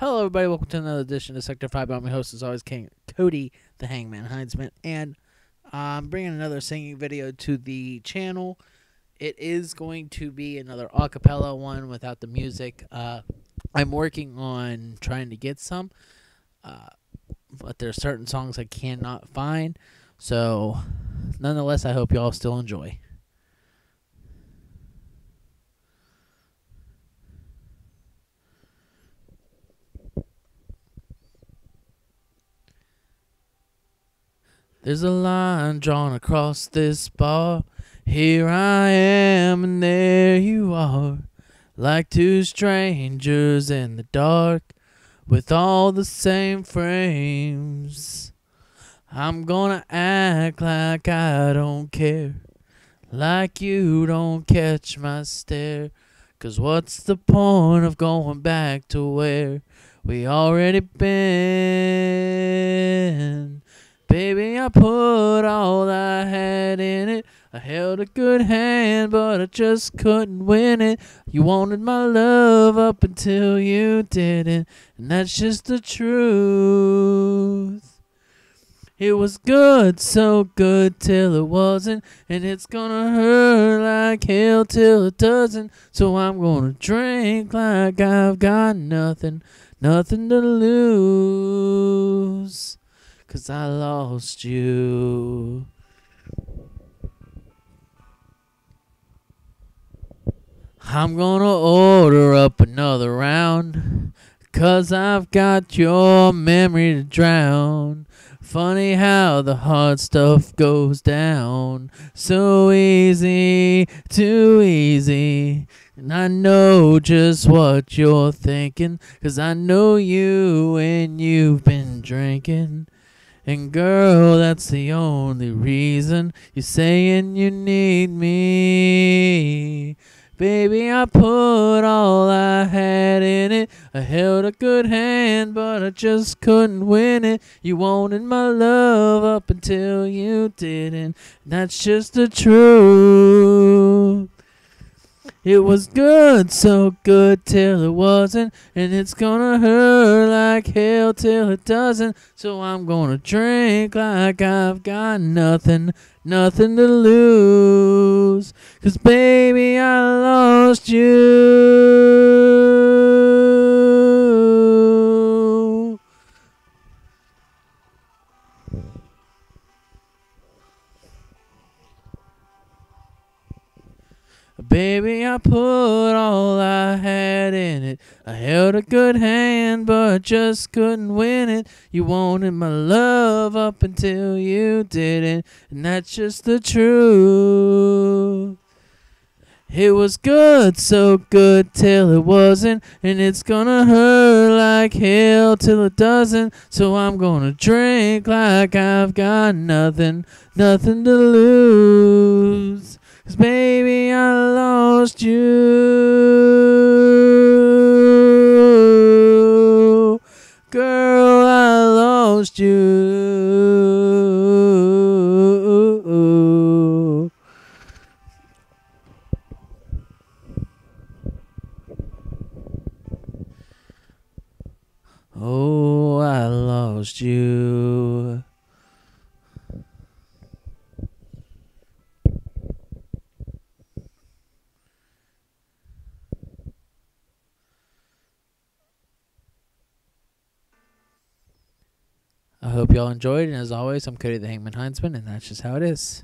Hello, everybody. Welcome to another edition of Sector 5. I'm your host, as always, King Cody, the Hangman Heinzman. And I'm bringing another singing video to the channel. It is going to be another a cappella one without the music. Uh, I'm working on trying to get some, uh, but there are certain songs I cannot find. So, nonetheless, I hope you all still enjoy. There's a line drawn across this bar. Here I am, and there you are. Like two strangers in the dark, with all the same frames. I'm gonna act like I don't care, like you don't catch my stare. Cause what's the point of going back to where we already been? I put all I had in it. I held a good hand, but I just couldn't win it. You wanted my love up until you didn't, and that's just the truth. It was good, so good till it wasn't, and it's gonna hurt like hell till it doesn't. So I'm gonna drink like I've got nothing, nothing to lose. Cause I lost you. I'm gonna order up another round. Cause I've got your memory to drown. Funny how the hard stuff goes down. So easy, too easy. And I know just what you're thinking. Cause I know you and you've been drinking. And girl, that's the only reason you're saying you need me. Baby, I put all I had in it. I held a good hand, but I just couldn't win it. You wanted my love up until you didn't. That's just the truth. It was good, so good till it wasn't, and it's gonna hurt like hell till it doesn't. So I'm gonna drink like I've got nothing, nothing to lose. Cause baby, I lost you. Baby, I put all I had in it. I held a good hand, but just couldn't win it. You wanted my love up until you didn't, and that's just the truth. It was good, so good till it wasn't, and it's gonna hurt like hell till it doesn't. So I'm gonna drink like I've got nothing, nothing to lose. Cause baby, I lost you. Girl, I lost you. Oh, I lost you. I hope y'all enjoyed, and as always, I'm Cody the Hangman Heinzman, and that's just how it is.